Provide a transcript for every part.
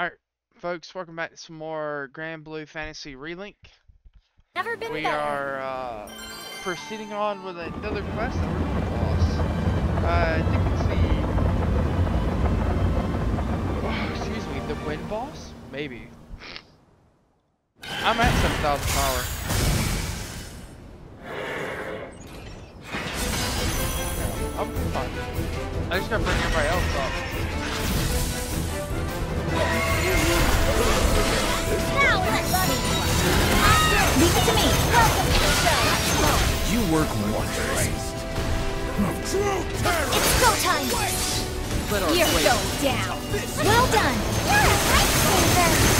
Alright, folks, welcome back to some more Granblue Fantasy Relink. Never been We better. are uh, proceeding on with another quest that we're doing boss. Uh, I think it's the... oh, excuse me, the wind boss? Maybe. I'm at 7,000 power. I'm fine. I just gotta bring everybody else up. Now let's Leave it to me. Welcome to the show. You work wonders. It's go time. You're going down. Well done. You're a lifesaver.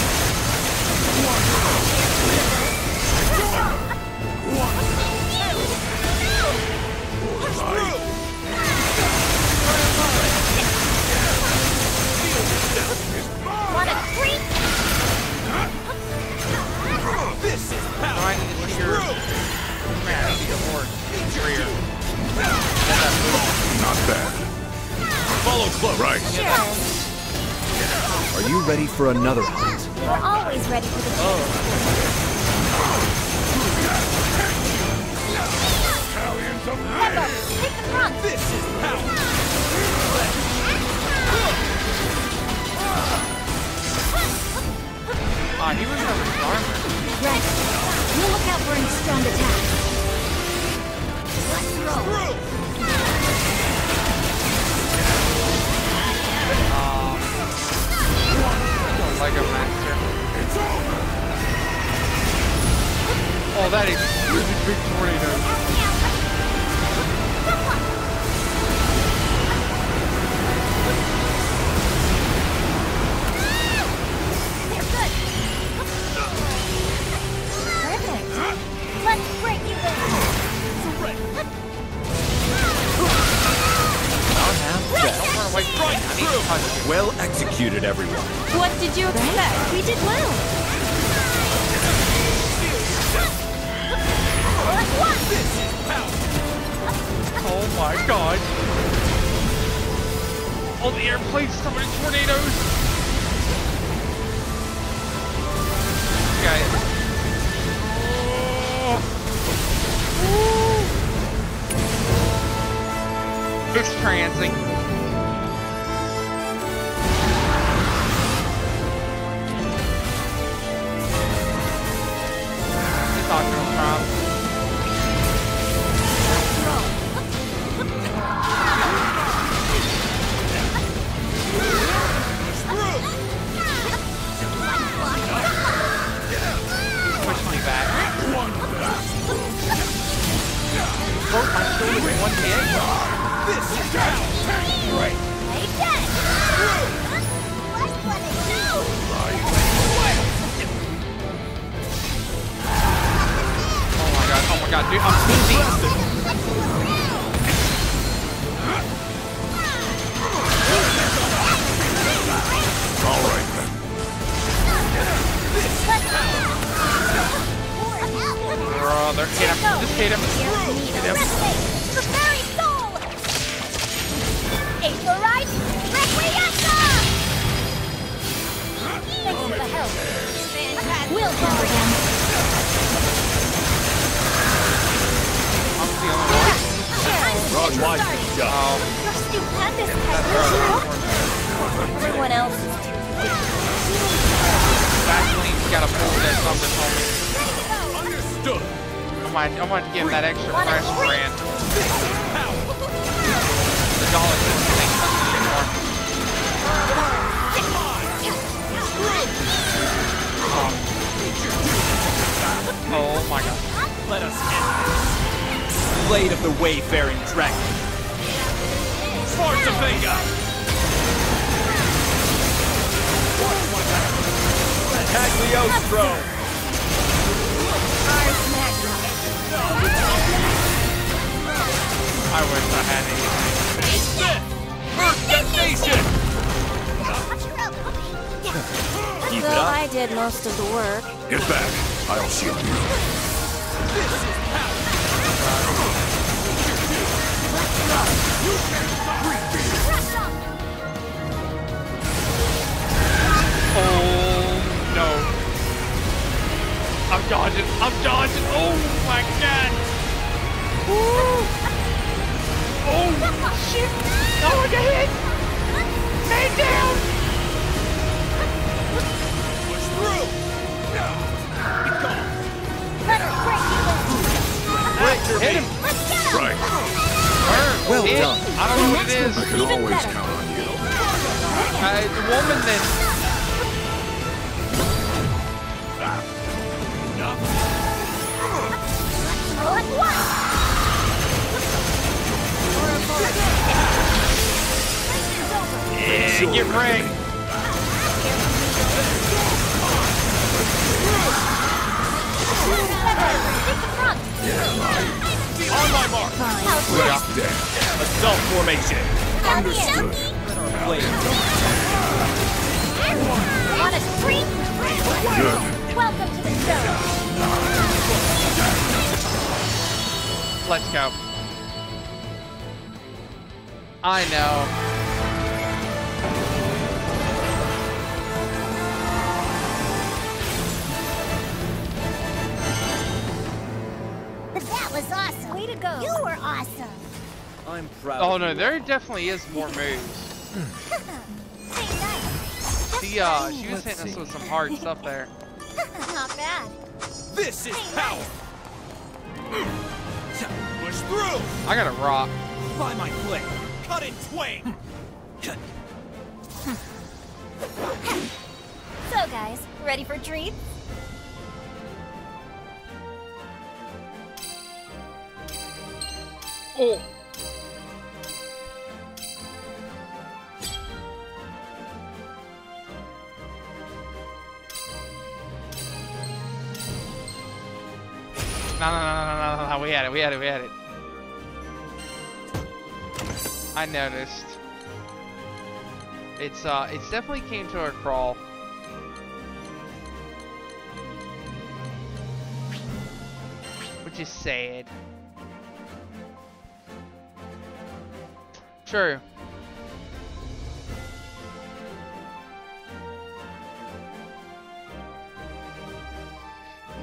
Wanna creep? Trying to see your man, see the horde. Rear. Not bad. Follow close. Right. Are you ready for another hunt? We're always ready for the Oh, Pepper, take the front. This is power. Ah, he was armor. Right. We'll look out for any strong attacks. Punch you. Well executed, everyone. What did you expect? We did well. Oh my god. All the airplanes coming in tornadoes. Guys. Oh. It's transing. It's Optimus Prime. Push me back. Broke my shoulder with one hit. This is power. We'll cover him. I'm the only one. Rod wide Sorry. for the job. Oh, Your stupendous that's has. Everyone else is too Vaseline's got a pull that something on me. Understood. I might, I might give him that extra Wanna fresh brand. This is power. The dollar Let us end this. Blade of the Wayfaring Dragon. Schwarzenegger. Cagliostro. I wish I had anything. First Detonation. Keep it Well, up. I did most of the work. Get back. I'll shield you. Oh no. I'm dodging, I'm dodging. Oh my god. Oh shit. Oh, I got hit. Man down. Burn. Done. I don't know what it is. I can Even always better. count on you. Uh, it's a woman then. All at. Yeah, get wrecked. Take the front. On my mark. Left dead. Assault formation. Understood. Blade. Want a? Good. Welcome to the show. Let's go. I know. To go. You were awesome. I'm proud. Oh no, there definitely is more moves. Hey, nice. She uh, she was hitting us with some hard stuff there. Not bad. This is Hey, power. Push through. I got a rock. By my blade. Cut in twain. So, guys, ready for treats? Oh. No, no, no, no, no, no, no, we had it, we had it, we had it. I noticed. It's, uh, it's definitely came to a crawl. Which is sad. True.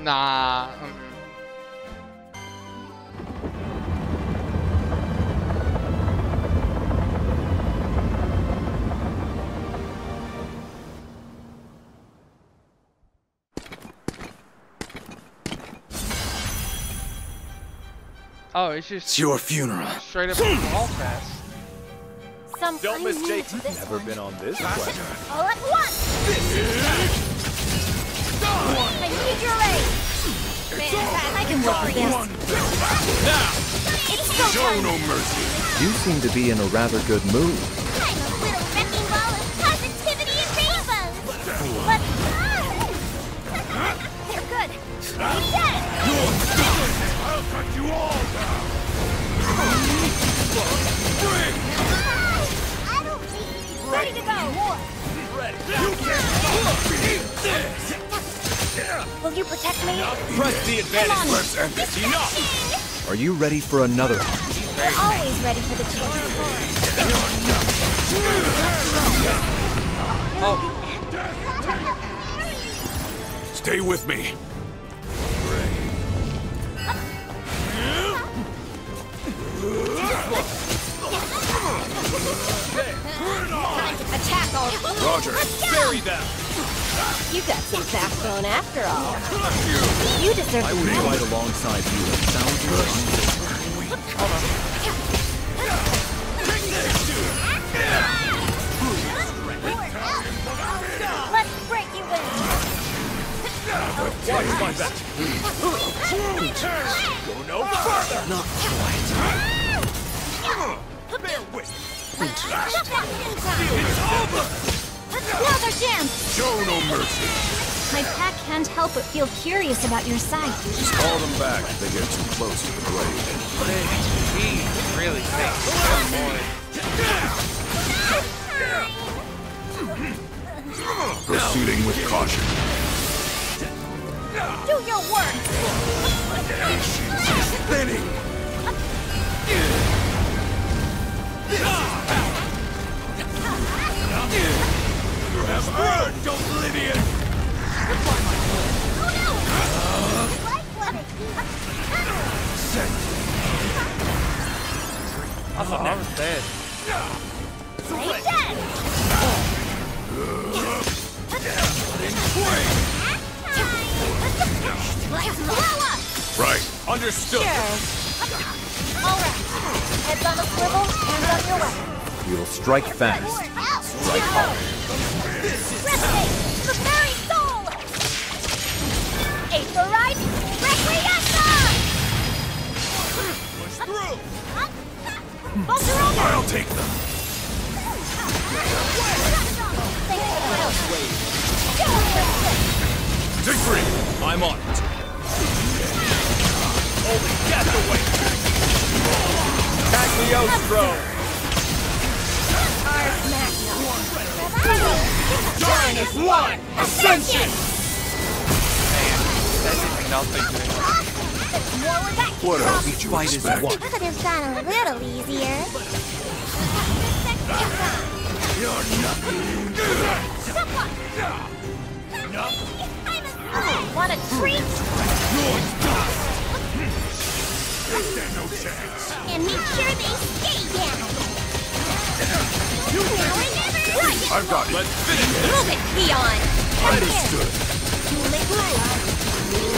Nah. Oh, it's just It's your funeral. straight up all fast. Some Don't mistake. this Never one. been on this quest. All at once. I need your aid. Man, I can work with this. Now. It's Show no mercy. You seem to be in a rather good mood. I'm a little wrecking ball of positivity and rainbows. But ah! they're good. He's dead. I'll cut you all down. I Will you protect me? Press the advantage. Let's end it. Enough. Are you ready for another? We're always ready for the chance. Stay with me. Attack all. Roger. Bury them. You got some backbone after all. You deserve I would fight alongside you. Sounds good. But feel curious about your sight. Just call them back if they get too close to the blade. He really thinks. Oh. Proceeding with caution. Do your work. Spinning. You have earned oblivion. I thought I was dead. Play dead! Let's blow up! Right. Understood. Alright. Heads on a swivel, hands on your weapon. We'll strike fast. Strike hard. Resonate, the very soul! Aetherite, Requiesca! Push through. I'll take them. Thanks the help. Take three. I'm on it. Only death awaits. Cagliostro. Darkness one! Ascension! That's nothing doing. More where that What else from. did you expect? one. Could have gone a little easier. You're nothing. Enough. Want a treat? You stand no chance. And make sure they stay down. Now or never. Right. I've got it. Let's finish it. Move it, Leon. Understood. Let's show 'em your strength.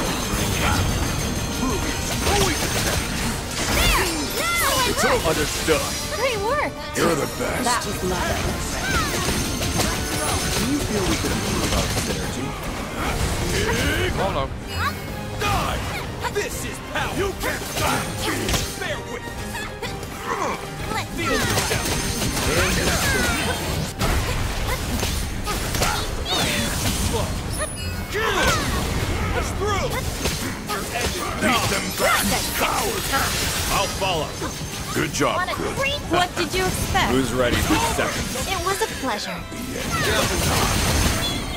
further. There. Now. Understood. Great work. You're the best. That was lovely. Do you feel we could improve our synergy? Oh no. Die. This is power. You can't stop me. Bear with. Let's Feel yourself. Push through. Beat them back, cowards. I'll follow. Good job, Chris. What did you expect? Who's ready for seconds? It was a pleasure.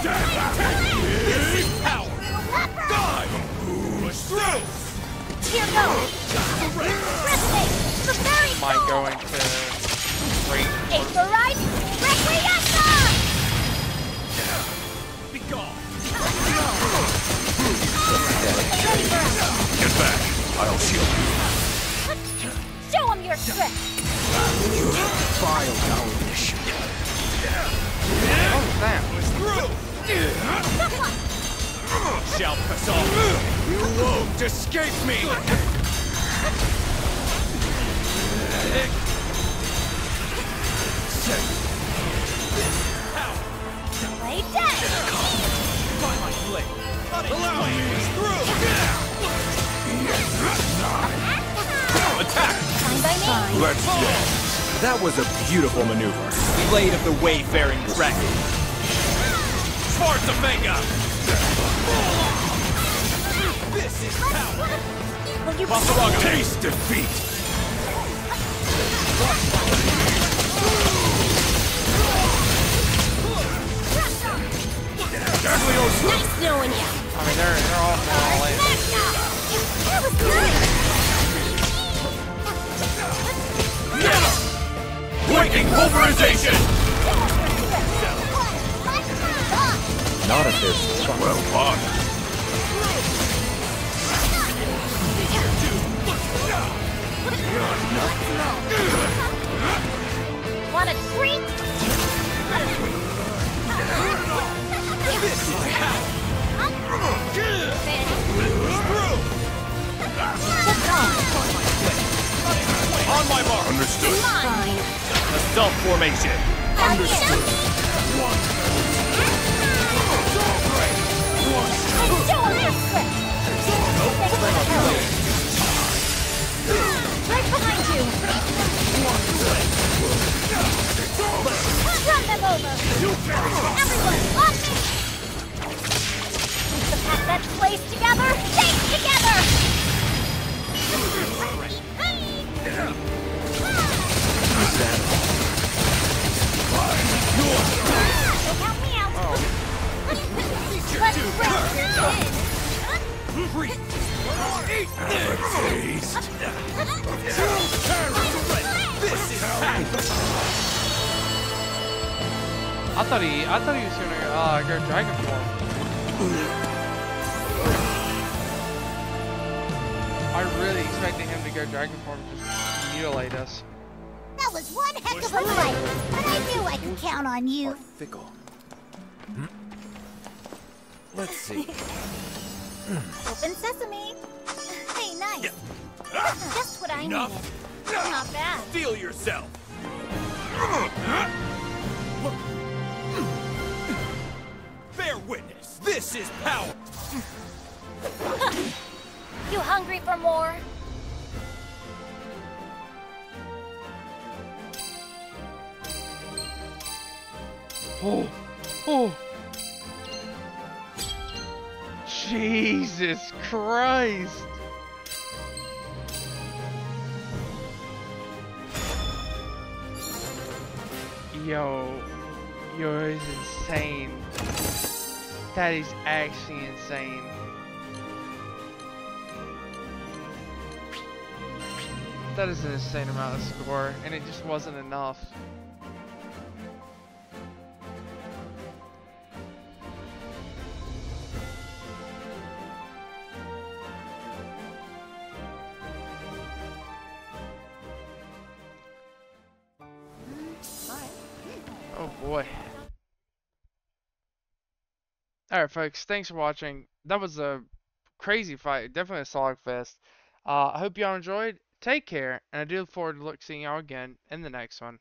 This is power. Die. Through. Here goes. Resonate. The very Am I going to wait? Aetherite. Requiesca. Back. I'll shield you. Show 'em your strength. Vile cowardice. Oh damn. Push through. Shall pass off. You won't escape me. Let's dance. That was a beautiful maneuver. Blade of the Wayfaring Dragon. Sparta Vega! This is power! Will you Taste defeat. Understood. Fine. Assault formation! Understood. Right behind you. Run them over. Everyone, on really expected him to go dragon form and just mutilate us. That was one heck of a fight, but I knew I could count on you. Are fickle. Hmm? Let's see. Open sesame. Hey, nice. Just what I Enough. needed. Not bad. Feel yourself. Bear witness. This is power. You hungry for more? Oh, oh. Jesus Christ. Yo, yo, it's insane. That is actually insane. That is an insane amount of score, and it just wasn't enough. Oh boy. Alright folks, thanks for watching. That was a crazy fight, definitely a slog fest. Uh, I hope y'all enjoyed. Take care, and I do look forward to seeing y'all again in the next one.